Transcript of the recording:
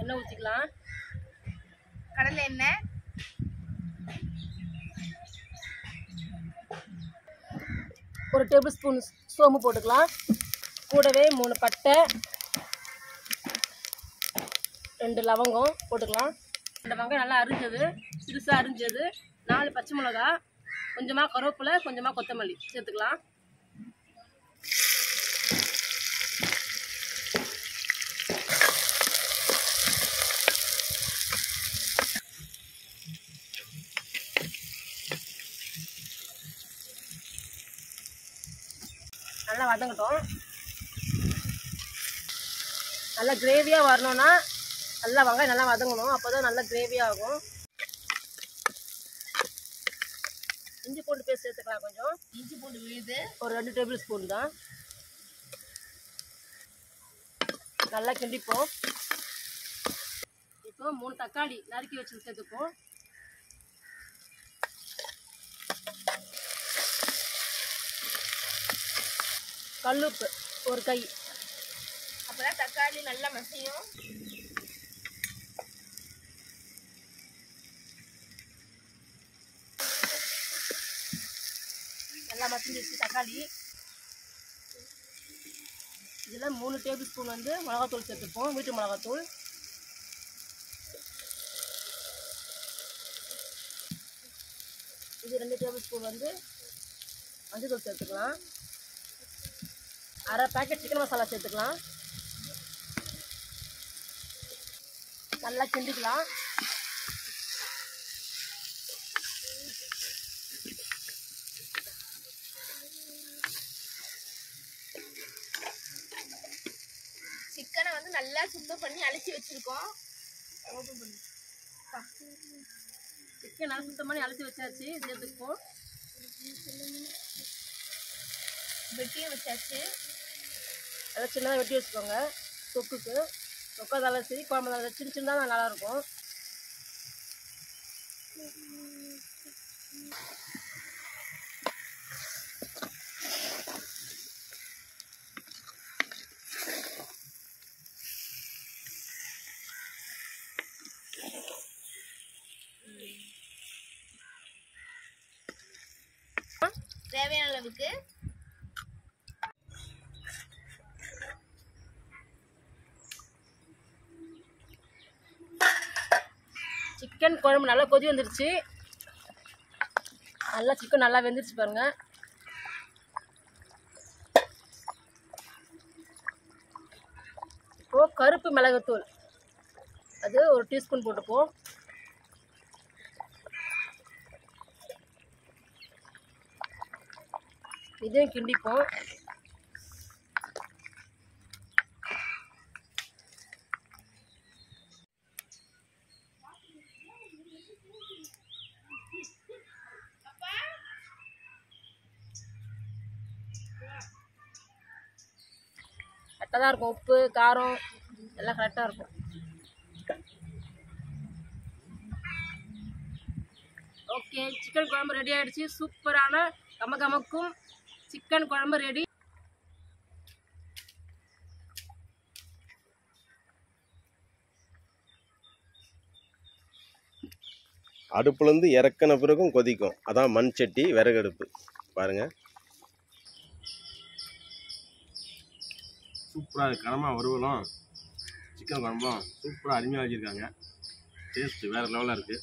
எண்ணெய் ஊற்றிக்கலாம் கடலை எண்ணெய். ஒரு டேபிள் ஸ்பூன் சோம்பு போட்டுக்கலாம். கூடவே மூணு பட்டை ரெண்டு லவங்கம் போட்டுக்கலாம். ரெண்டு வெங்காயம் நல்லா அரிஞ்சது சிறுசாக அரிஞ்சது. நாலு பச்சை மிளகா கொஞ்சமாக கருவேப்பிலை கொஞ்சமாக கொத்தமல்லி. சேர்த்துக்கலாம். நல்லா வதங்கட்டும். நல்லா கிரேவியாக வரணும்னா நல்லா வெங்காயம் நல்லா வதங்கணும். அப்போ தான் நல்லா கிரேவியாக ஆகும். இஞ்சி பூண்டு பேஸ்ட் சேர்த்துக்கலாம் கொஞ்சம். இஞ்சி பூண்டு விழுது. ஒரு ரெண்டு டேபிள் ஸ்பூன் தான். நல்லா கிண்டிப்போம். இப்போ மூணு தக்காளி நறுக்கி வச்சு சேர்த்துப்போம் கல்லுப்பு ஒரு கை. அப்பதான் தக்காளி நல்லா மசியும். நல்லா மசிஞ்சிருச்சு தக்காளி. இதில் மூணு டேபிள் ஸ்பூன் வந்து மிளகாத்தூள் சேர்த்துப்போம் வீட்டு மிளகாத்தூள். இது ரெண்டு டேபிள் ஸ்பூன் வந்து மஞ்சள் தூள் சேர்த்துக்கலாம். அரை பேக்கெட் சிக்கன் மசாலா சேர்த்துக்கலாம். நல்லா கிண்டிக்கலாம். சிக்கனை வந்து நல்லா சுத்தம் பண்ணி அலசி வச்சிருக்கோம். சிக்கன் நல்லா சுத்தம் பண்ணி அலசி வச்சாச்சு. சேர்த்துப்போம் வெட்டியும் வச்சாச்சு. அதை சின்னதாக வெட்டி வச்சுக்கோங்க. தொக்குக்கு. தொக்கா சரி குழம்பு தலை சின்ன சின்னதாக நல்லாயிருக்கும். தேவையான அளவுக்கு சிக்கன் குழம்பு நல்லா கொதி வந்துருச்சு. நல்லா சிக்கன் நல்லா வெந்துருச்சு பாருங்கள் இப்போ கருப்பு மிளகுத்தூள். அது ஒரு டீஸ்பூன் போட்டுப்போம். இதையும் கிண்டிப்போம். கரெக்டாக தான் இருக்கும். உப்பு காரம் எல்லாம் கரெக்டாக இருக்கும். ஓகே சிக்கன் குழம்பு ரெடி ஆகிடுச்சு சூப்பரான கம கமக்கும் சிக்கன் குழம்பு ரெடி அடுப்புலேருந்து இறக்குன பிறகும் கொதிக்கும். அதான் மண் சட்டி விறகு அடுப்பு சூப்பராக கனமாக வறுவலும் சிக்கன் குழம்பும் சூப்பராக அருமையாக வச்சுருக்காங்க. டேஸ்ட்டு வேறு லெவலாக இருக்குது